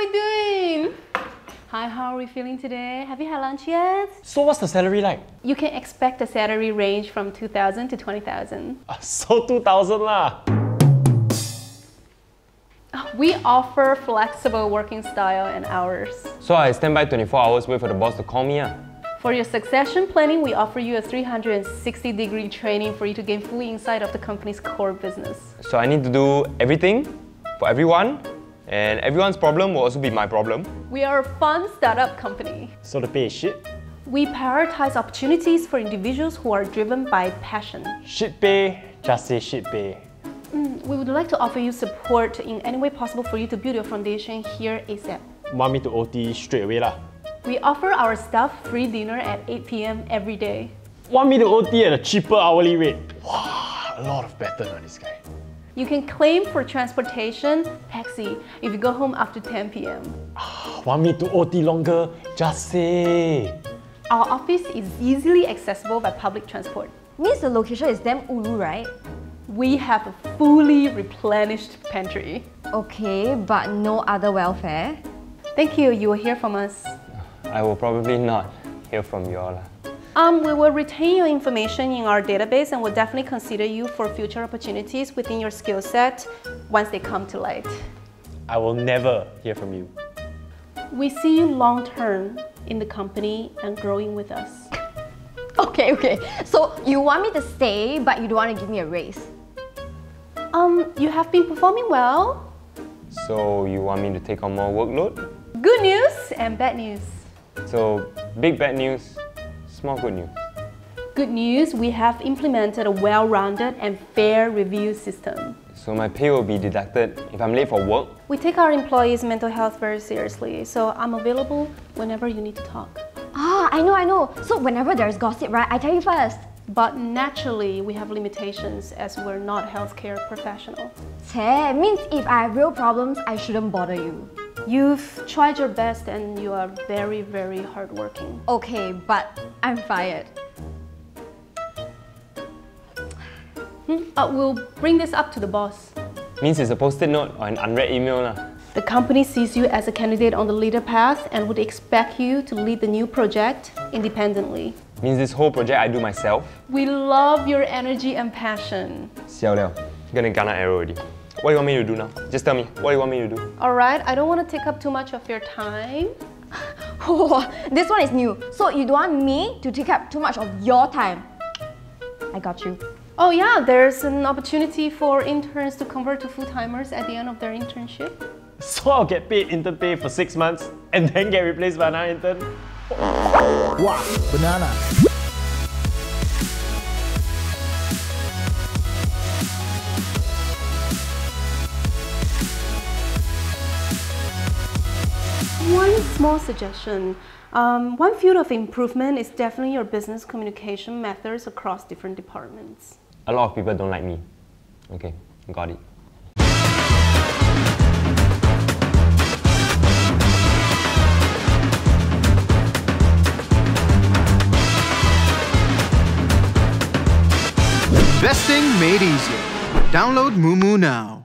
we doing? Hi, how are we feeling today? Have you had lunch yet? So what's the salary like? You can expect a salary range from 2,000 to 20,000. Uh, so 2000 lah. We offer flexible working style and hours. So I stand by 24 hours, wait for the boss to call me. Ah. For your succession planning, we offer you a 360 degree training for you to gain full insight of the company's core business. So I need to do everything for everyone, and everyone's problem will also be my problem. We are a fun startup company. So the pay is shit? We prioritize opportunities for individuals who are driven by passion. Shit pay, just say shit pay. Mm, we would like to offer you support in any way possible for you to build your foundation here ASAP. Want me to OT straight away lah. We offer our staff free dinner at 8 p.m. every day. Want me to OT at a cheaper hourly rate? Wow, a lot of pattern on this guy. You can claim for transportation, taxi, if you go home after 10 p.m. Want me to OT longer? Just say. Our office is easily accessible by public transport. Means the location is damn ulu, right? We have a fully replenished pantry. Okay, but no other welfare. Thank you, you will hear from us. I will probably not hear from you all. Lah. Um, we will retain your information in our database and will definitely consider you for future opportunities within your skill set once they come to light. I will never hear from you. We see you long term in the company and growing with us. Okay, okay. So you want me to stay, but you don't want to give me a raise. Um, you have been performing well. So you want me to take on more workload? Good news and bad news. So big bad news, small good news. Good news, we have implemented a well-rounded and fair review system. So my pay will be deducted if I'm late for work. We take our employees' mental health very seriously, so I'm available whenever you need to talk. Ah, I know, I know. So whenever there's gossip, right, I tell you first. But naturally, we have limitations as we're not healthcare professional. Che, means if I have real problems, I shouldn't bother you. You've tried your best and you are very, very hardworking. Okay, but I'm fired. Uh, we'll bring this up to the boss. Means it's a post-it note or an unread email. lah. The company sees you as a candidate on the leader path and would expect you to lead the new project independently. Means this whole project I do myself. We love your energy and passion. Xiao liao, gonna gunner arrow already. What do you want me to do now? Just tell me, what do you want me to do? All right, I don't want to take up too much of your time. Oh, this one is new. So you don't want me to take up too much of your time. I got you. Oh yeah, there's an opportunity for interns to convert to full-timers at the end of their internship. So I'll get paid intern pay for six months and then get replaced by another intern? Wah, banana. One small suggestion. Um, one field of improvement is definitely your business communication methods across different departments. A lot of people don't like me. Okay, got it. Investing made easier. Download moomoo now.